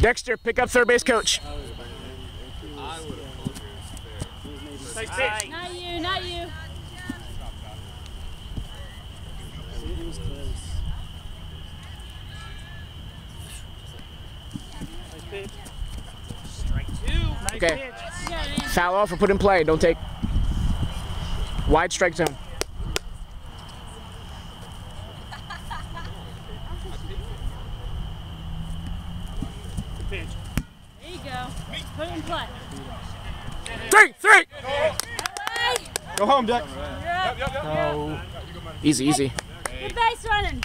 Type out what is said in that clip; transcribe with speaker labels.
Speaker 1: Dexter, pick up third base coach.
Speaker 2: Not you, not you.
Speaker 3: Strike two.
Speaker 1: Okay.
Speaker 3: pitch.
Speaker 2: Yeah, man.
Speaker 1: Foul off or put in play. Don't take. Wide strike zone.
Speaker 3: Pitch.
Speaker 2: There you go. Put it in play.
Speaker 1: Three, three.
Speaker 4: Go home, Dex.
Speaker 2: you're up.
Speaker 1: Easy, easy.
Speaker 2: Good base running.